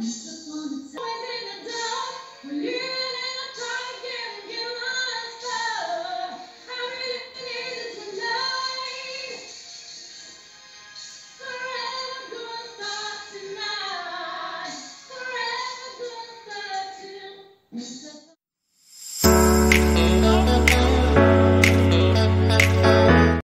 Thanks.